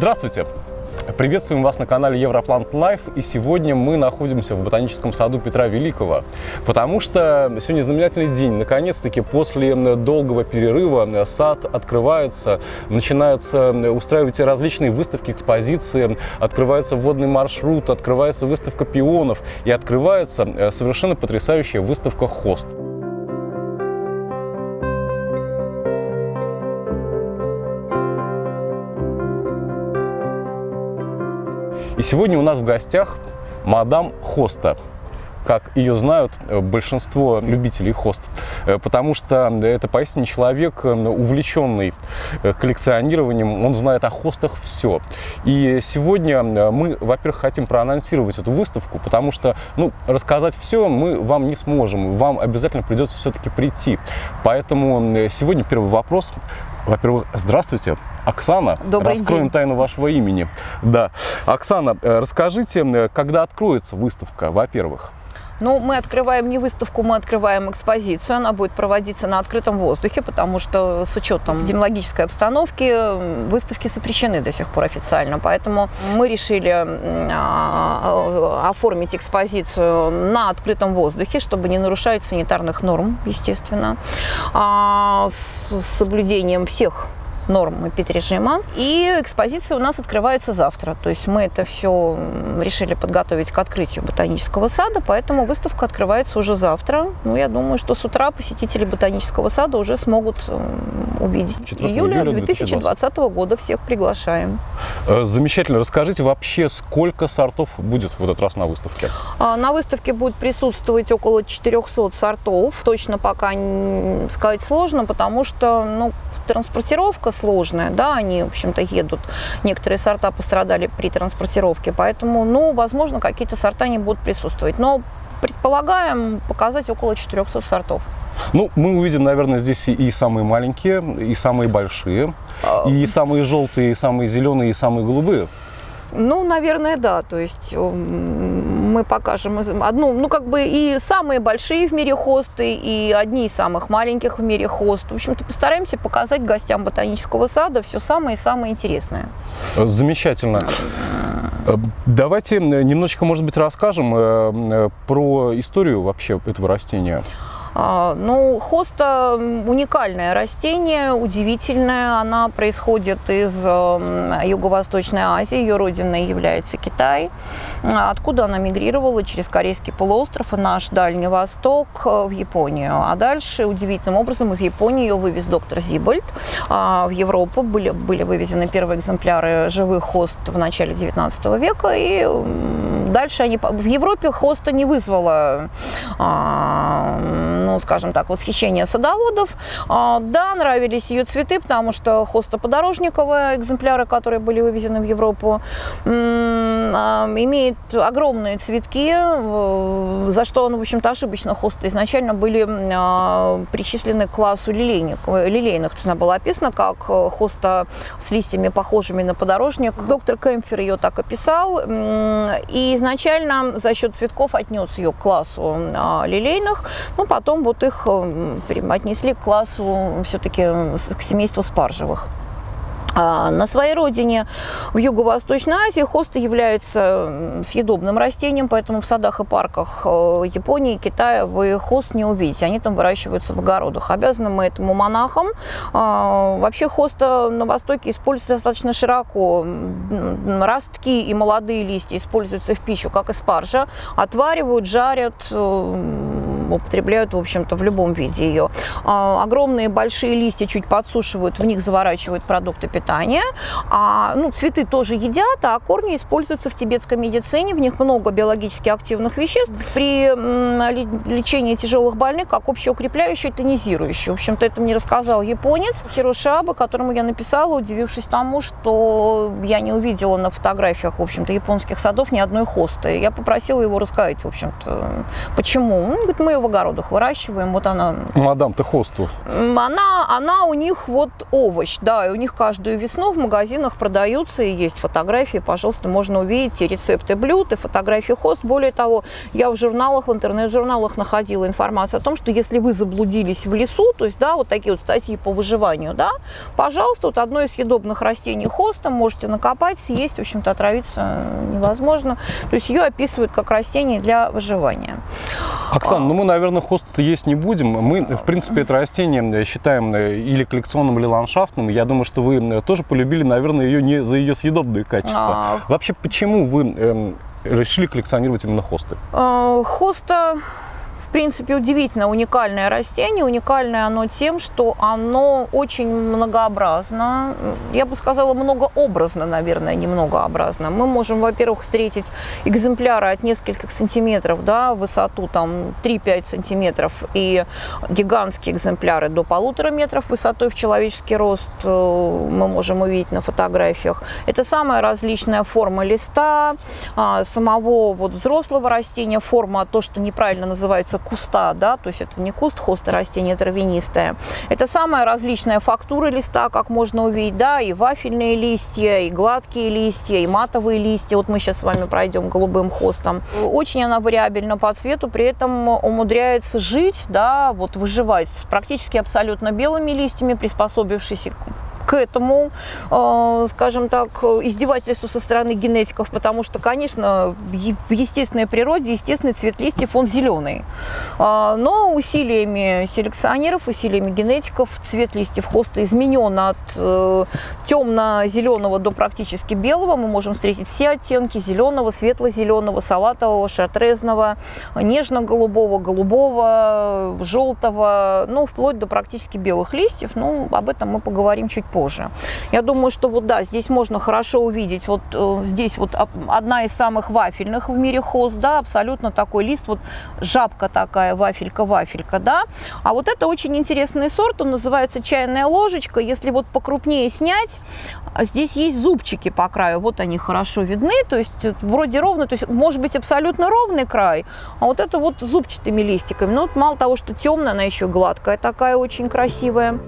Здравствуйте! Приветствуем вас на канале Европлант Life, и сегодня мы находимся в ботаническом саду Петра Великого, потому что сегодня знаменательный день. Наконец-таки после долгого перерыва сад открывается, начинаются устраивать различные выставки, экспозиции, открывается водный маршрут, открывается выставка пионов и открывается совершенно потрясающая выставка «Хост». И сегодня у нас в гостях мадам Хоста как ее знают э, большинство любителей хост, э, потому что это поистине человек, э, увлеченный коллекционированием, он знает о хостах все. И сегодня мы, во-первых, хотим проанонсировать эту выставку, потому что, ну, рассказать все мы вам не сможем, вам обязательно придется все-таки прийти. Поэтому сегодня первый вопрос. Во-первых, здравствуйте, Оксана. Добрый Раскроем день. тайну вашего имени. Да. Оксана, расскажите, когда откроется выставка, во-первых? Ну, мы открываем не выставку, мы открываем экспозицию. Она будет проводиться на открытом воздухе, потому что с учетом эпидемиологической обстановки выставки запрещены до сих пор официально. Поэтому мы решили а, оформить экспозицию на открытом воздухе, чтобы не нарушать санитарных норм, естественно, а, с соблюдением всех норм эпидрежима. И экспозиция у нас открывается завтра. То есть мы это все решили подготовить к открытию ботанического сада, поэтому выставка открывается уже завтра. Ну, я думаю, что с утра посетители ботанического сада уже смогут увидеть. 4 Июля июля 2020 года всех приглашаем. Э, Замечательно. Расскажите вообще, сколько сортов будет в этот раз на выставке? А, На выставке будет присутствовать около 400 сортов. Точно пока сказать сложно, потому что ну, транспортировка сложная, да, они, в общем-то, едут. Некоторые сорта пострадали при транспортировке, поэтому, ну, возможно, какие-то сорта не будут присутствовать. Но предполагаем показать около 400 сортов. Ну, мы увидим, наверное, здесь и- самые маленькие, и самые большие, А, и самые желтые, и самые зеленые, и самые голубые. Ну, наверное, да. То есть мы покажем одну, ну, как бы и самые большие в мире хосты, и одни из самых маленьких в мире хост. В общем-то, постараемся показать гостям ботанического сада все самое-самое интересное. Замечательно. Э, Давайте немножечко, может быть, расскажем э, э, про историю вообще этого растения. А, Ну, хоста м, уникальное растение, удивительное. Она происходит из м, Юго-Восточной Азии. Ее родиной является Китай. А, Откуда она мигрировала через Корейский полуостров и наш Дальний Восток э, в Японию. А дальше удивительным образом из Японии ее вывез доктор Зибольд. А, В Европу были, были вывезены первые экземпляры живых хост в начале 19 века. И дальше они... В Европе хоста не вызвала а, ну, скажем так, восхищение садоводов. А, Да, нравились ее цветы, потому что хоста подорожниковая, экземпляры, которые были вывезены в Европу, а, имеет огромные цветки, за что, ну, в общем-то, ошибочно хоста изначально были причислены к классу лилейник, э, лилейных. То есть она была описана как хоста с листьями, похожими на подорожник. Доктор Кемфер ее так описал. И изначально за счет цветков отнес ее к классу а, лилейных, но потом вот их отнесли к классу все-таки к семейству спаржевых. А, На своей родине в Юго-Восточной Азии хоста является съедобным растением, поэтому в садах и парках э, Японии и Китая вы хост не увидите. Они там выращиваются в огородах. Обязаны мы этому монахам. А, Вообще хоста на Востоке используется достаточно широко. Ростки и молодые листья используются в пищу, как и спаржа. Отваривают, жарят, э, употребляют, в общем-то, в любом виде ее. А, Огромные большие листья чуть подсушивают, в них заворачивают продукты питания. А, ну, цветы тоже едят, а корни используются в тибетской медицине. В них много биологически активных веществ. При лечении тяжелых больных как общеукрепляющие, тонизирующие. В общем-то, это мне рассказал японец Хирошаба, которому я написала, удивившись тому, что я не увидела на фотографиях, в общем-то, японских садов ни одной хосты. Я попросила его рассказать, в общем-то, почему. Он говорит, мы в огородах выращиваем. Вот она. Мадам, ты хосту. Она, она у них вот овощ, да, и у них каждую весну в магазинах продаются и есть фотографии, пожалуйста, можно увидеть и рецепты блюд, и фотографии хост. Более того, я в журналах, в интернет-журналах находила информацию о том, что если вы заблудились в лесу, то есть, да, вот такие вот статьи по выживанию, да, пожалуйста, вот одно из съедобных растений хоста можете накопать, съесть, в общем-то, отравиться невозможно. То есть ее описывают как растение для выживания. Оксана, ну мы, наверное, хост есть не будем. Мы, в принципе, это растение считаем э, или коллекционным, или ландшафтным. Я думаю, что вы э, тоже полюбили, наверное, ее не за ее съедобные качества. А... Вообще, почему вы эм, решили коллекционировать именно хосты? А, хоста в принципе, удивительно уникальное растение. Уникальное оно тем, что оно очень многообразно. Я бы сказала, многообразно, наверное, не многообразно. Мы можем, во-первых, встретить экземпляры от нескольких сантиметров, да, высоту там 3-5 сантиметров, и гигантские экземпляры до полутора метров высотой в человеческий рост э, мы можем увидеть на фотографиях. Это самая различная форма листа, а, самого вот взрослого растения, форма, то, что неправильно называется куста, да, то есть это не куст хоста растение травянистое. Это самая различная фактура листа, как можно увидеть, да, и вафельные листья, и гладкие листья, и матовые листья. Вот мы сейчас с вами пройдем голубым хостом. Очень она вариабельна по цвету, при этом умудряется жить, да, вот выживать с практически абсолютно белыми листьями, приспособившись к этому, э, скажем так, издевательству со стороны генетиков, потому что, конечно, в естественной природе естественный цвет листьев, он зеленый. А, но усилиями селекционеров, усилиями генетиков цвет листьев хоста изменен от э, темно-зеленого до практически белого. Мы можем встретить все оттенки зеленого, светло-зеленого, салатового, шатрезного, нежно-голубого, голубого, желтого, ну, вплоть до практически белых листьев. Ну, об этом мы поговорим чуть позже позже. Я думаю, что вот да, здесь можно хорошо увидеть, вот э, здесь вот одна из самых вафельных в мире хост, да, абсолютно такой лист, вот жабка такая, вафелька-вафелька, да. А вот это очень интересный сорт, он называется чайная ложечка. Если вот покрупнее снять, а здесь есть зубчики по краю, вот они хорошо видны, то есть э, вроде ровно, то есть может быть абсолютно ровный край, а вот это вот зубчатыми листиками. Ну, вот мало того, что темная, она еще гладкая такая, очень красивая.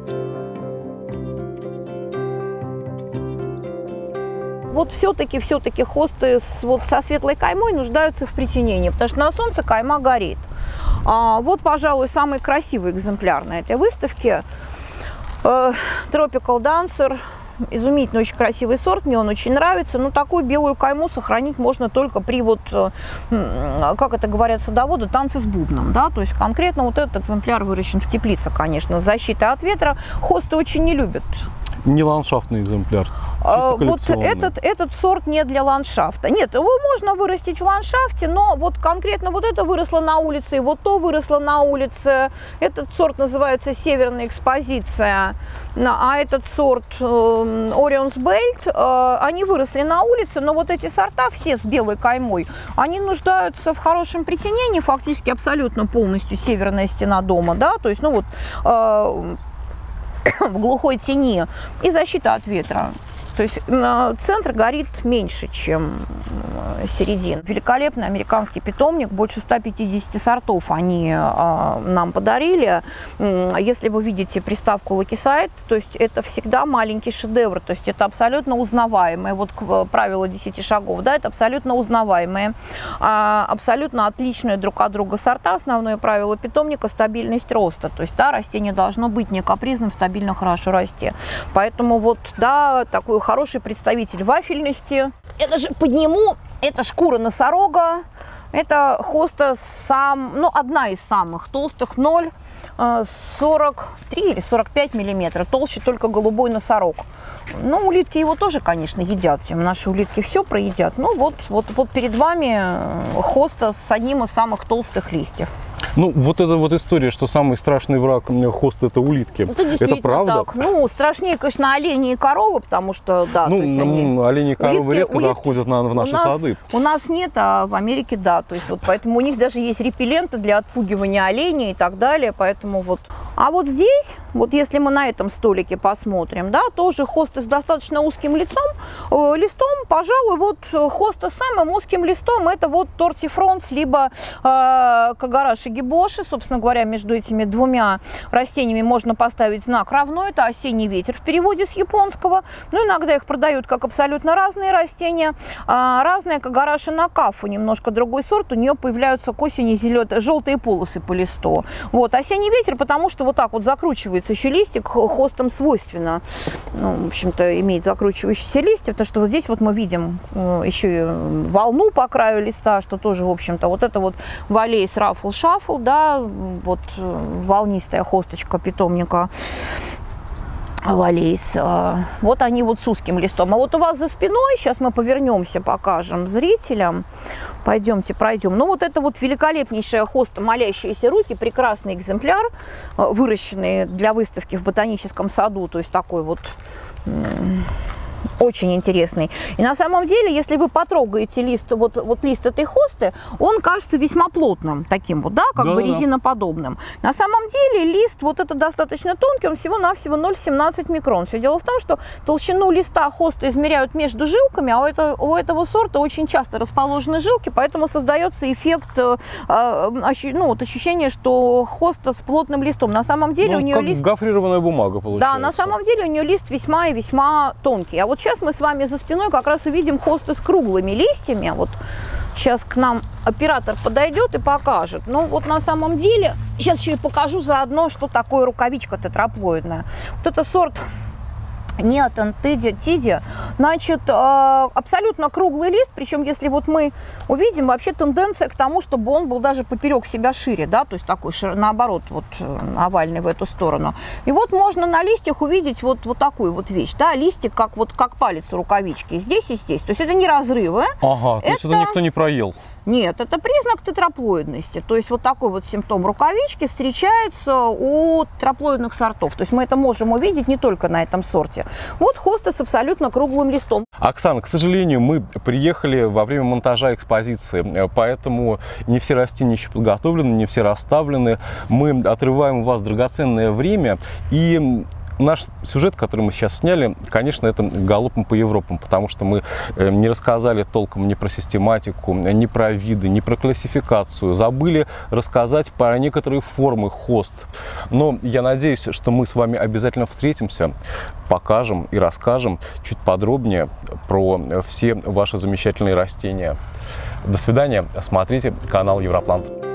Вот все-таки, все-таки хосты с, вот, со светлой каймой нуждаются в притенении, потому что на солнце кайма горит. А, вот, пожалуй, самый красивый экземпляр на этой выставке. Э, Tropical Dancer. Изумительно очень красивый сорт, мне он очень нравится. Но такую белую кайму сохранить можно только при вот, э, как это говорят садоводы, танцы с бубном. Да? То есть конкретно вот этот экземпляр выращен в теплице, конечно, с защитой от ветра. Хосты очень не любят не ландшафтный экземпляр. А, вот этот, этот сорт не для ландшафта. Нет, его можно вырастить в ландшафте, но вот конкретно вот это выросло на улице, и вот то выросло на улице. Этот сорт называется северная экспозиция, а этот сорт Orion's Belt, э, они выросли на улице, но вот эти сорта все с белой каймой, они нуждаются в хорошем притенении, фактически абсолютно полностью северная стена дома, да, то есть, ну вот, э, в глухой тени и защита от ветра. То есть центр горит меньше, чем середина. Великолепный американский питомник, больше 150 сортов они а, нам подарили. Если вы видите приставку Lucky Side, то есть это всегда маленький шедевр, то есть это абсолютно узнаваемые, вот правило 10 шагов, да, это абсолютно узнаваемые, а, абсолютно отличные друг от друга сорта. Основное правило питомника – стабильность роста, то есть, да, растение должно быть не капризным, стабильно хорошо расти. Поэтому вот, да, такой хороший представитель вафельности. Это же подниму, это шкура носорога, это хоста сам, ну, одна из самых толстых, 0, 43 или 45 миллиметров, толще только голубой носорог. Ну, улитки его тоже, конечно, едят. Наши улитки все проедят. Ну, вот, вот, вот перед вами э, хоста с одним из самых толстых листьев. Ну, вот эта вот история, что самый страшный враг хоста это улитки. Это это правда? так. Ну, страшнее, конечно, олени и коровы, потому что, да, ну, то есть они... олени и коровы улитки, редко улитки... заходят на, в наши у нас, сады. У нас нет, а в Америке да. То есть вот поэтому у них даже есть репелленты для отпугивания оленей и так далее. Поэтому вот. А вот здесь, вот если мы на этом столике посмотрим, да, тоже хосты с достаточно узким лицом, э, листом, пожалуй, вот хосты с самым узким листом это вот тортифронс, либо э, кагараши Боши. Собственно говоря, между этими двумя растениями можно поставить знак равно. Это осенний ветер в переводе с японского. Ну, иногда их продают как абсолютно разные растения. А, разная кагараша накафу, немножко другой сорт. У нее появляются к осени зеленые, желтые полосы по листу. Вот, осенний ветер, потому что вот так вот закручивается еще листик, хостом свойственно. Ну, в общем-то, имеет закручивающиеся листья, потому что вот здесь вот мы видим э, еще и волну по краю листа, что тоже, в общем-то, вот это вот валейс рафл шафл, да, вот э, волнистая хосточка питомника. Валейс. Вот они вот с узким листом. А вот у вас за спиной, сейчас мы повернемся, покажем зрителям. Пойдемте, пройдем. Ну, вот это вот великолепнейшая хоста «Молящиеся руки», прекрасный экземпляр, а, выращенный для выставки в ботаническом саду. То есть такой вот очень интересный. И на самом деле, если вы потрогаете лист, вот, вот лист этой хосты, он кажется весьма плотным, таким вот, да, как да, бы резиноподобным. Да. На самом деле лист вот это достаточно тонкий, он всего-навсего 0,17 микрон. Все дело в том, что толщину листа хосты измеряют между жилками, а у этого, у этого сорта очень часто расположены жилки, поэтому создается эффект, э, э ну, вот ощущение, что хоста с плотным листом. На самом деле ну, у нее как лист... гофрированная бумага получается. Да, на самом деле у нее лист весьма и весьма тонкий. А вот сейчас мы с вами за спиной как раз увидим хосты с круглыми листьями. Вот сейчас к нам оператор подойдет и покажет. Ну вот на самом деле, сейчас еще и покажу заодно, что такое рукавичка тетраплоидная. Вот это сорт нет, антиди, тиди. Значит, э, абсолютно круглый лист, причем если вот мы увидим, вообще тенденция к тому, чтобы он был даже поперек себя шире, да, то есть такой, наоборот, вот э, овальный в эту сторону. И вот можно на листьях увидеть вот, вот такую вот вещь, да, листик как вот как палец у рукавички, здесь и здесь. То есть это не разрывы. Ага, то есть это никто не проел. Нет, это признак тетраплоидности. То есть вот такой вот симптом рукавички встречается у тетраплоидных сортов. То есть мы это можем увидеть не только на этом сорте. Вот хосты с абсолютно круглым листом. Оксана, к сожалению, мы приехали во время монтажа экспозиции, поэтому не все растения еще подготовлены, не все расставлены. Мы отрываем у вас драгоценное время и наш сюжет, который мы сейчас сняли, конечно, это галопом по Европам, потому что мы э, не рассказали толком ни про систематику, ни про виды, ни про классификацию. Забыли рассказать про некоторые формы хост. Но я надеюсь, что мы с вами обязательно встретимся, покажем и расскажем чуть подробнее про все ваши замечательные растения. До свидания. Смотрите канал Европлант.